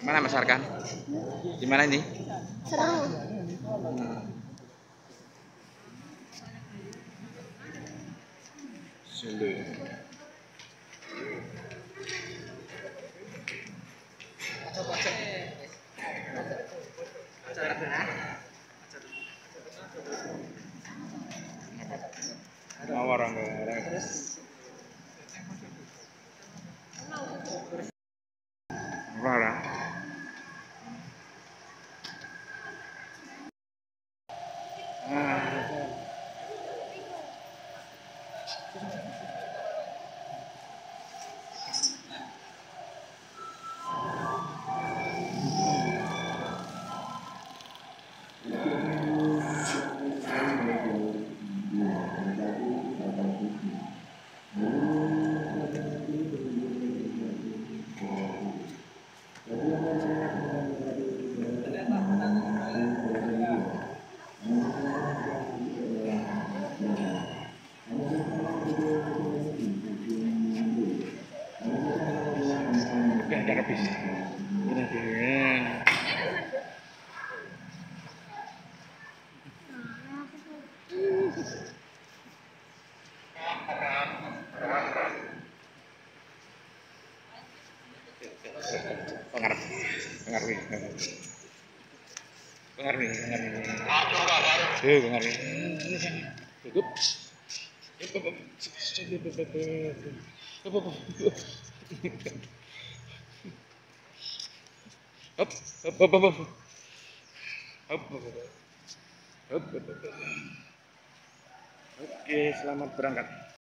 Gimana Mas Arkan? Gimana ini? Seru. Sulu. வராங்க Udah ada habis. Oke, selamat berangkat.